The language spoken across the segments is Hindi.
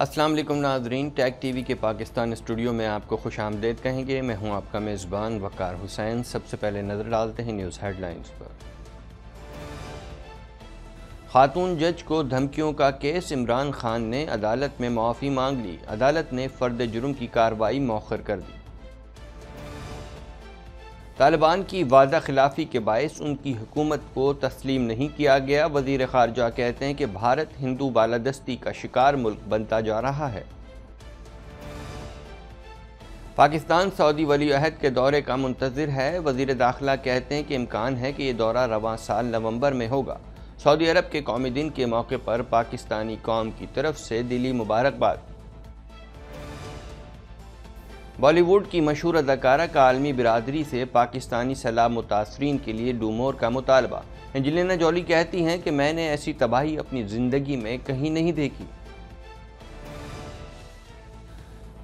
अस्सलाम वालेकुम नाजरीन, टैग टीवी के पाकिस्तान स्टूडियो में आपको खुश आमदेद कहेंगे। मैं हूँ आपका मेज़बान वकार हुसैन। सबसे पहले नज़र डालते हैं न्यूज़ हेडलाइंस पर। खातून जज को धमकियों का केस, इमरान खान ने अदालत में माफ़ी मांग ली। अदालत ने फ़र्द जुर्म की कार्रवाई मौखर कर दी। तालिबान की वादा खिलाफी के बायस उनकी हुकूमत को तस्लीम नहीं किया गया। वज़ीर खारजा कहते हैं कि भारत हिंदू बालादस्ती का शिकार मुल्क बनता जा रहा है। पाकिस्तान सऊदी वली अहद के दौरे का मुंतजर है। वज़ीर दाखिला कहते हैं कि इम्कान है कि ये दौरा रवा साल नवंबर में होगा। सऊदी अरब के कौमी दिन के मौके पर पाकिस्तानी कौम की तरफ़ से दिली मुबारकबाद। बॉलीवुड की मशहूर अदाकारा का आलमी बिरादरी से पाकिस्तानी सलाह मुतासरीन के लिए डूमोर का मुतालबा। एंजलिना जॉली कहती हैं कि मैंने ऐसी तबाही अपनी ज़िंदगी में कहीं नहीं देखी।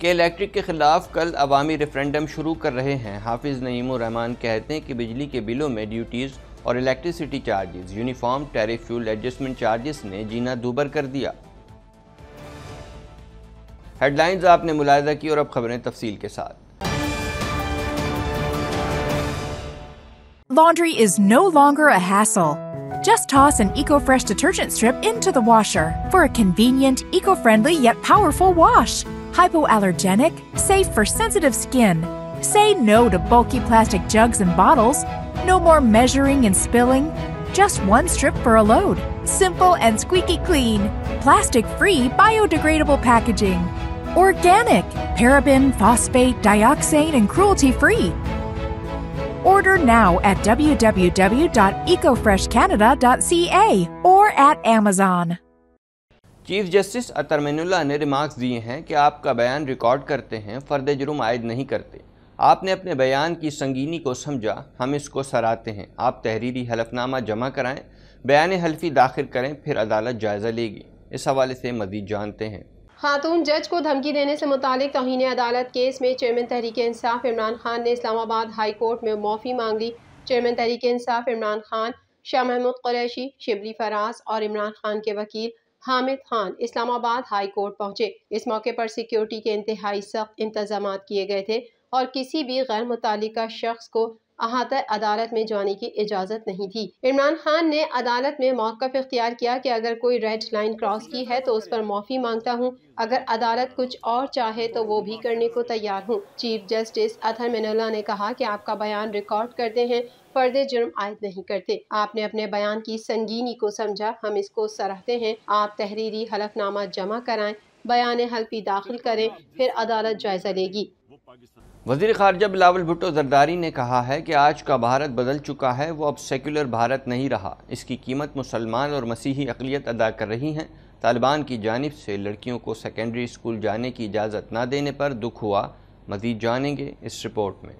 के इलेक्ट्रिक के खिलाफ कल अवामी रेफरेंडम शुरू कर रहे हैं। हाफिज़ नईम रहमान कहते हैं कि बिजली के बिलों में ड्यूटीज़ और electricity charges uniform, tariff fuel adjustment charges ने जीना दूबर कर दिया। हेडलाइंस आपने मुलायदा की और अब खबरें तफसील के साथ Laundry is no longer a hassle. Just toss an EcoFresh detergent strip into the washer for a convenient, eco-friendly yet powerful wash. Hypoallergenic, safe for sensitive skin. Say no to bulky plastic jugs and bottles. No more measuring and spilling. Just one strip for a load. Simple and squeaky clean. Plastic-free, biodegradable packaging. Organic, paraben, phosphate, dioxane, and cruelty-free. Order now at www.ecofreshcanada.ca or at Amazon. Chief justice Atarminullah ने रिमार्क्स दिए हैं कि आपका बयान रिकॉर्ड करते हैं फ़र्द जुर्म आयद नहीं करते। आपने अपने बयान की संगीनी को समझा हम इसको सराहते हैं। आप तहरीरी हलफनामा जमा कराएँ बयान हल्फी दाखिल करें फिर अदालत जायज़ा लेगी। इस हवाले से मज़ीद जानते हैं। खातून जज को धमकी देने से मुतालिक तोहन अदालत केस में चेयरमैन तहरीक इंसाफ इमरान खान ने इस्लामाबाद हाई कोर्ट में माफ़ी मांग। ली चेयरमैन तहरीक इंसाफ इमरान खान, शाह महमूद कुरैशी, शिबली फराज और इमरान खान के वकील हामिद खान इस्लामाबाद हाई कोर्ट पहुँचे। इस मौके पर सिक्योरिटी के इंतहाई सख्त इंतज़ाम किए गए थे और किसी भी गैर मुतल शख्स को अहाता अदालत में जाने की इजाज़त नहीं थी। इमरान खान ने अदालत में मौकफ इख्तियार किया कि अगर कोई रेड लाइन क्रॉस की है तो उस पर माफ़ी माँगता हूँ। अगर अदालत कुछ और चाहे तो वो भी करने को तैयार हूँ। चीफ जस्टिस अथर मिनुल्ला ने कहा कि आपका बयान रिकॉर्ड करते हैं पर्दे जुर्म आयद नहीं करते। आपने अपने बयान की संगीनी को समझा, हम इसको सराहते हैं। आप तहरीरी हलफनामा जमा कराएँ, बयान हल्फी दाखिल करें, फिर अदालत जायजा लेगी। वज़ीर खारजा बिलावल भुट्टो जरदारी ने कहा है कि आज का भारत बदल चुका है, वो अब सेकुलर भारत नहीं रहा। इसकी कीमत मुसलमान और मसीही अकलीत अदा कर रही हैं। तालिबान की जानब से लड़कियों को सेकेंडरी स्कूल जाने की इजाज़त ना देने पर दुख हुआ। मजीद जानेंगे इस रिपोर्ट में।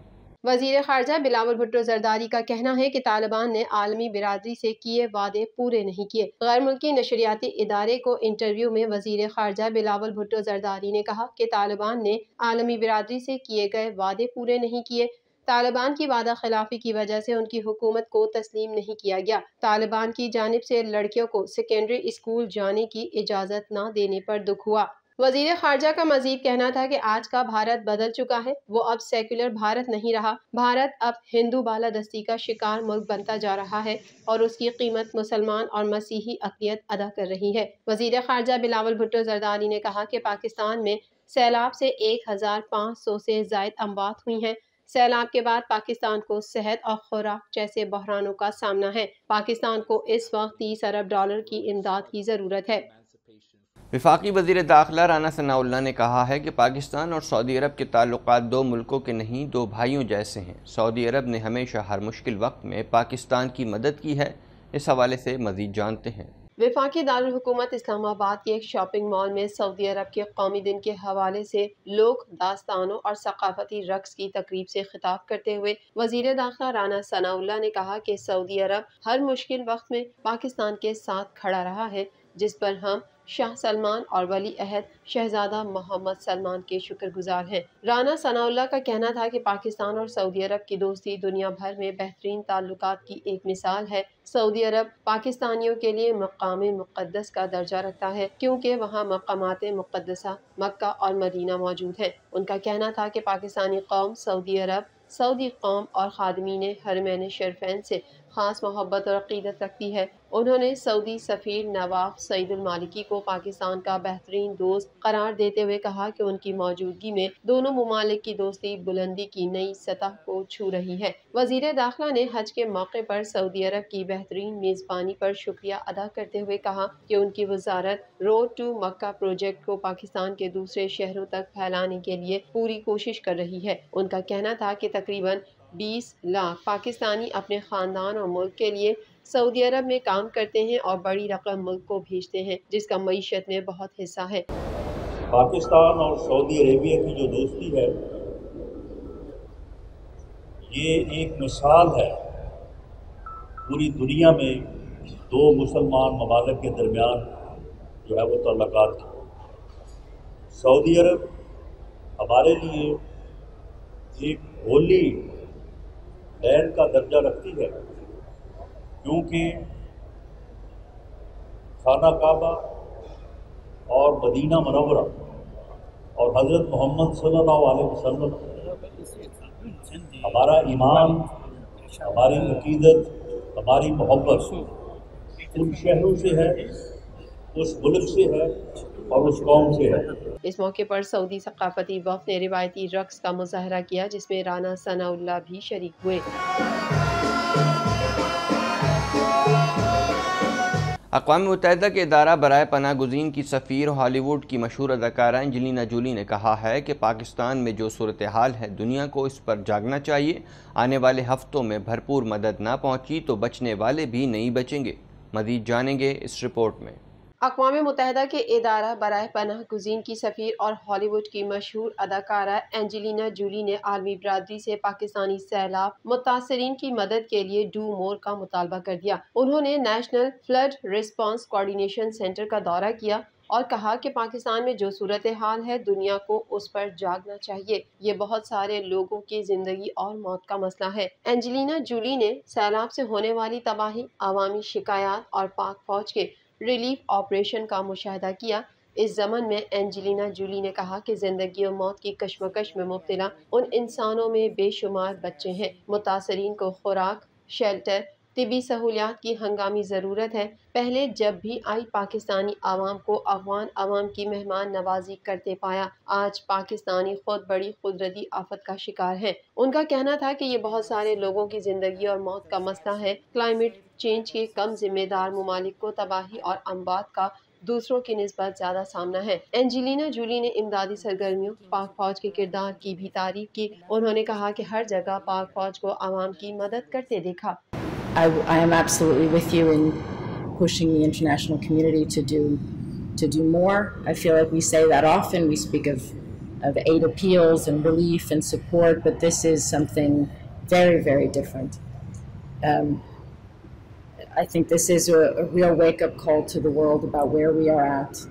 वज़ीर खारजा बिलावल भुट्टो जरदारी का कहना है कि तालिबान ने आलमी बिरादरी से किए वादे पूरे नहीं किए। गैर मुल्की नशरियाती इदारे को इंटरव्यू में वज़ीर खारजा बिलावल भुट्टो जरदारी ने कहा कि तालिबान ने आलमी बिरादरी से किए गए वादे पूरे नहीं किए। तालिबान की वादा खिलाफी की वजह से उनकी हुकूमत को तस्लीम नहीं किया गया। तालिबान की जानब से लड़कियों को सेकेंडरी स्कूल जाने की इजाज़त न देने पर दुख हुआ। वज़ीर खारजा का मजीद कहना था कि आज का भारत बदल चुका है। वो अब सेकुलर भारत नहीं रहा। भारत अब हिंदू बालादस्ती का शिकार मुल्क बनता जा रहा है और उसकी कीमत मुसलमान और मसीही अकलियत अदा कर रही है। वज़ीर खारजा बिलावल भुट्टो जरदारी ने कहा कि पाकिस्तान में सैलाब से एक हज़ार पाँच सौ से जायद अमवात हुई हैं। सैलाब के बाद पाकिस्तान को सेहत और खुराक जैसे बहरानों का सामना है। पाकिस्तान को इस वक्त तीस अरब डॉलर की इमदाद की ज़रूरत है। विफाकी वज़ीर दाखिला राना सनाउल्ला ने कहा है कि पाकिस्तान और सऊदी अरब के ताल्लुक दो मुल्कों के नहीं, दो भाइयों जैसे हैं। सऊदी अरब ने हमेशा हर मुश्किल वक्त में पाकिस्तान की मदद की है। इस हवाले से मजीद जानते हैं। विफाकी दारकूमत इस्लामाबाद के एक शॉपिंग मॉल में सऊदी अरब के कौमी दिन के हवाले से लोक दास्तानों और सकाफती रक्स की तकरीब से खिताब करते हुए वज़ीर दाखिला राना सनाउल्ला ने कहा कि सऊदी अरब हर मुश्किल वक्त में पाकिस्तान के साथ खड़ा रहा है। जिस पर हम शाह सलमान और वली अहद शहजादा मोहम्मद सलमान के शुक्रगुजार हैं। राना सनाउल्ला का कहना था कि पाकिस्तान और सऊदी अरब की दोस्ती दुनिया भर में बेहतरीन ताल्लुकात की एक मिसाल है। सऊदी अरब पाकिस्तानियों के लिए मकाम मुक़दस का दर्जा रखता है, क्योंकि वहाँ मकामात मुक़दसा मक्का और मदीना मौजूद हैं। उनका कहना था कि पाकिस्तानी कौम सऊदी अरब, सऊदी कौम और खादमीन हरमैन शरफैन से ख़ास मोहब्बत और अकीदत रखती है। उन्होंने सऊदी सफ़ीर नवाब सईदुल मालिकी को पाकिस्तान का बेहतरीन दोस्त करार देते हुए कहा कि उनकी मौजूदगी में दोनों ममालिक की दोस्ती बुलंदी की नई सतह को छू रही है। वज़ीर दाखिला ने हज के मौके पर सऊदी अरब की बेहतरीन मेज़बानी पर शुक्रिया अदा करते हुए कहा कि उनकी वजारत रोड टू मक्का प्रोजेक्ट को पाकिस्तान के दूसरे शहरों तक फैलाने के लिए पूरी कोशिश कर रही है। उनका कहना था कि तकरीबन 20 लाख पाकिस्तानी अपने ख़ानदान और मुल्क के लिए सऊदी अरब में काम करते हैं और बड़ी रकम मुल्क को भेजते हैं, जिसका मीशत में बहुत हिस्सा है। पाकिस्तान और सऊदी अरेबिया की जो दोस्ती है, ये एक मिसाल है। पूरी दुनिया में दो मुसलमान ममालक के दरमियान जो है वो तल्लक सऊदी अरब हमारे लिए एक होली लैंड का दर्जा रखती है। क्योंकि खाना काबा और मदीना मनवरा और हज़रत मोहम्मद सल्लल्लाहु हमारा ईमान, हमारी अकीदत, हमारी मोहब्बत उन शहरों से है, उस मुल्क से है और उस कौम से है। इस मौके पर सऊदी सकाफती वफ ने रिवायती रक्स का मुजाहरा किया, जिसमें राना सनाउल्ला भी शरीक हुए। अकवा मुतहदा के इदारा बरए पना गुजीन की सफ़ीर हॉलीवुड की मशहूर अदाकारा एंजलिना जूली ने कहा है कि पाकिस्तान में जो सूरत हाल है, दुनिया को इस पर जागना चाहिए। आने वाले हफ्तों में भरपूर मदद ना पहुँची तो बचने वाले भी नहीं बचेंगे। मजीद जानेंगे इस रिपोर्ट में। अकवा मुतहदा के इदारा बरए पनाह गुजीन की सफ़ीर और हॉलीवुड की मशहूर अदाकारा एंजलिना जूली ने आलमी बरदरी से पाकिस्तानी सैलाब मुतासरीन की मदद के लिए डू मोर का मुतालबा कर दिया। उन्होंने national flood response coordination centre का दौरा किया और कहा कि पाकिस्तान में जो सूरत हाल है, दुनिया को उस पर जागना चाहिए। ये बहुत सारे लोगों की ज़िंदगी और मौत का मसला है। एंजलिना जूली ने सैलाब से होने वाली तबाही आवामी शिकायत और पाक फौज के रिलीफ ऑपरेशन का मुशाह किया। इस जमन में एंजलिना जूली ने कहा कि ज़िंदगी और मौत की कश्मकश में मुबतला उन इंसानों में बेशुमार बच्चे हैं। मुतासरीन को खुराक, शेल्टर तिबी सहूलियात की हंगामी ज़रूरत है। पहले जब भी आई पाकिस्तानी आवाम को अफगान आवाम की मेहमान नवाजी करते पाया, आज पाकिस्तानी खुद बड़ी कुदरती आफत का शिकार है। उनका कहना था कि ये बहुत सारे लोगों की ज़िंदगी और मौत का मसला है। क्लाइमेट चेंज के कम जिम्मेदार ममालिक को तबाही और अम्बात का दूसरों की नस्बत ज़्यादा सामना है। एंजिलीना जूली ने इमदादी सरगर्मियों, पाक फौज के किरदार की भी तारीफ़ की। उन्होंने कहा कि हर जगह पाक फौज को आवाम की मदद करते देखा। I, I am absolutely with you in pushing the international community to do to do more. I feel like we say that often. We speak of of aid appeals and relief and support, but this is something very, very different. Um, I think this is a, a real wake up call to the world about where we are at.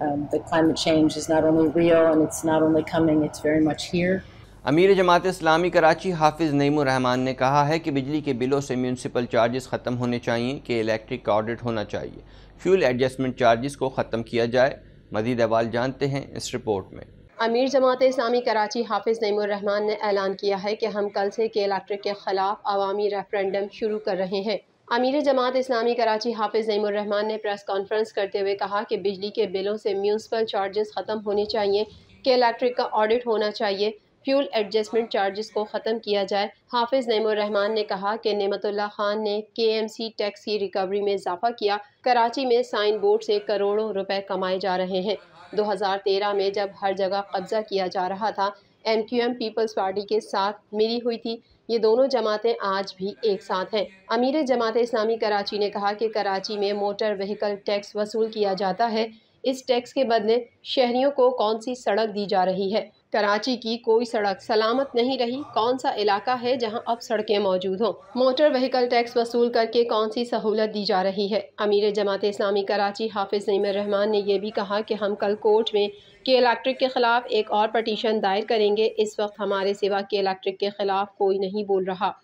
Um, the climate change is not only real and it's not only coming, it's very much here. अमीर जमात इस्लामी कराची हाफिज़ नईमान ने कहा है कि बिजली के बिलों से म्यूनसिपल चार्जेस ख़त्म होने चाहिए, कि इलेक्ट्रिक का ऑडिट होना चाहिए। फ्यूल एडजस्टमेंट चार्जेस को ख़त्म किया जाए। मजीद अवाल जानते हैं इस रिपोर्ट में। अमीर जमात इस्लामी कराची हाफिज़ नईमान ने ऐलान किया है कि हम कल से के इलेक्ट्रिक के ख़िलाफ़ अवामी रेफरेंडम शुरू कर रहे हैं। अमीर जमात इस्लामी कराची हाफिज़ नईमान ने प्रेस कॉन्फ्रेंस करते हुए कहा कि बिजली के बिलों से म्यूनसिपल चार्जेस ख़त्म होने चाहिए, कि इलेक्ट्रिक का ऑडिट होना चाहिए। फ्यूल एडजस्टमेंट चार्जेस को ख़त्म किया जाए। हाफिज़ नईमान ने कहा कि नेमतुल्ला खान ने के एम सी टैक्स की रिकवरी में इजाफा किया। कराची में साइन बोर्ड से करोड़ों रुपए कमाए जा रहे हैं। 2013 में जब हर जगह कब्जा किया जा रहा था M Q M Peoples Party के साथ मिली हुई थी। ये दोनों जमातें आज भी एक साथ हैं। अमीर जमात इस्लामी कराची ने कहा कि कराची में मोटर व्हीकल टैक्स वसूल किया जाता है। इस टैक्स के बदले शहरियों को कौन सी सड़क दी जा रही है? कराची की कोई सड़क सलामत नहीं रही। कौन सा इलाका है जहाँ अब सड़कें मौजूद हों? मोटर व्हीकल टैक्स वसूल करके कौन सी सहूलत दी जा रही है? अमीर जमात इस्लामी कराची हाफिज नईम रहमान ने यह भी कहा कि हम कल कोर्ट में के इलेक्ट्रिक के खिलाफ एक और पटिशन दायर करेंगे। इस वक्त हमारे सिवा के इलेक्ट्रिक के खिलाफ कोई नहीं बोल रहा।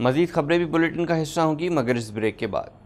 मजीद खबरें भी बुलेटिन का हिस्सा होंगी, मगर इस ब्रेक के बाद।